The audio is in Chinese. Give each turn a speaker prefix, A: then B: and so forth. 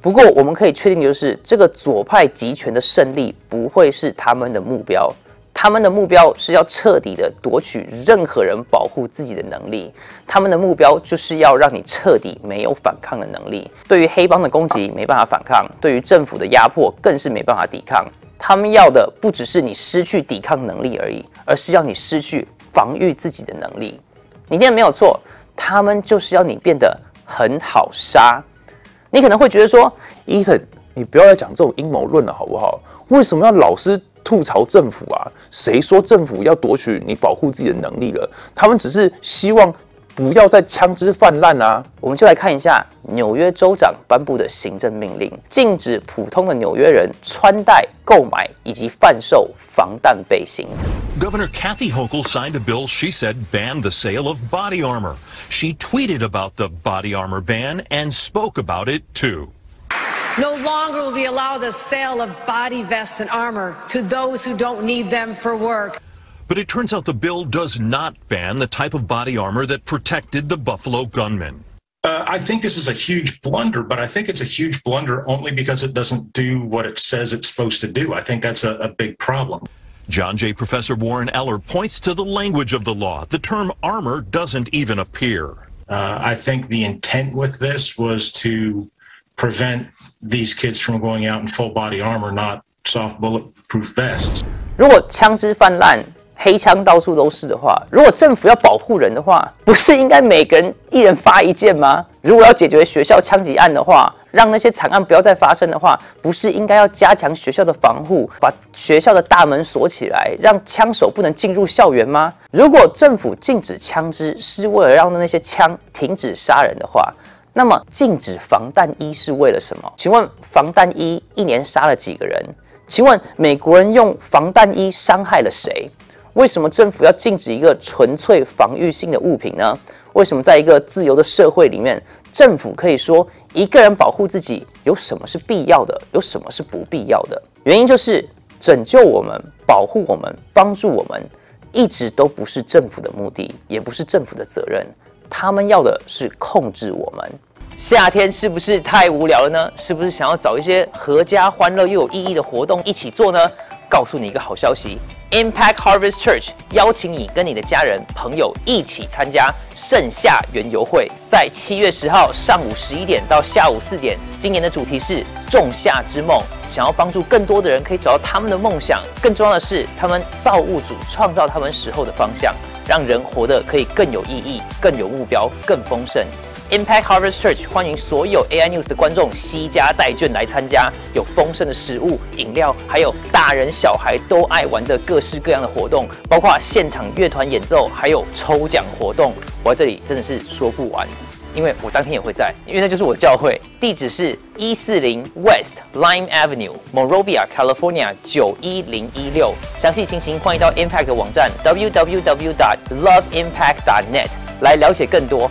A: 不过我们可以确定，就是这个左派集权的胜利不会是他们的目标。他们的目标是要彻底的夺取任何人保护自己的能力。他们的目标就是要让你彻底没有反抗的能力。对于黑帮的攻击没办法反抗，对于政府的压迫更是没办法抵抗。他们要的不只是你失去抵抗能力而已，而是要你失去防御自己的能力。你念的没有错，他们就是要你变得很好杀。你可能会觉得说，
B: 伊森，你不要再讲这种阴谋论了，好不好？为什么要老是？吐槽政府啊？谁说政府要夺取你保护自己的能力了？他们只是希望不要再枪支泛滥啊！
A: 我们就来看一下纽约州长颁布的行政命令，禁止普通的纽约人穿戴、购买以及贩售防弹背心。
C: Governor Kathy Hochul signed a bill she said banned the sale of body armor. She tweeted about the body armor ban and spoke about it too.
D: No longer will we allow the sale of body vests and armor to those who don't need them for work.
C: But it turns out the bill does not ban the type of body armor that protected the Buffalo gunmen.
E: Uh, I think this is a huge blunder, but I think it's a huge blunder only because it doesn't do what it says it's supposed to do. I think that's a, a big problem.
C: John Jay Professor Warren Eller points to the language of the law. The term armor doesn't even appear.
E: Uh, I think the intent with this was to prevent these kids from going out in full body armor, not soft bulletproof vests.
A: 如果枪支泛滥，黑枪到处都是的话，如果政府要保护人的话，不是应该每个人一人发一件吗？如果要解决学校枪击案的话， 让那些惨案不要再发生的话，不是应该要加强学校的防护，把学校的大门锁起来，让枪手不能进入校园吗？如果政府禁止枪支是为了让那些枪停止杀人的话，那么禁止防弹衣是为了什么？请问防弹衣一年杀了几个人？请问美国人用防弹衣伤害了谁？为什么政府要禁止一个纯粹防御性的物品呢？为什么在一个自由的社会里面，政府可以说一个人保护自己有什么是必要的，有什么是不必要的？原因就是拯救我们、保护我们、帮助我们，一直都不是政府的目的，也不是政府的责任。他们要的是控制我们。夏天是不是太无聊了呢？是不是想要找一些合家欢乐又有意义的活动一起做呢？告诉你一个好消息，Impact Harvest Church 邀请你跟你的家人朋友一起参加盛夏园游会，在七月十号上午十一点到下午四点。今年的主题是仲夏之梦，想要帮助更多的人可以找到他们的梦想。更重要的是，他们造物主创造他们时候的方向，让人活得可以更有意义、更有目标、更丰盛。Impact Harvest Church 欢迎所有 AI News 的观众悉家带眷来参加，有丰盛的食物、饮料，还有大人小孩都爱玩的各式各样的活动，包括现场乐团演奏，还有抽奖活动。我在这里真的是说不完，因为我当天也会在，因为那就是我教会，地址是一四零 West Lime Avenue, Monrovia, California 九一零一六。详细情形欢迎到 Impact 的网站 www.loveimpact.net 来了解更多。